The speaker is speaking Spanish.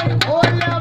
Hola,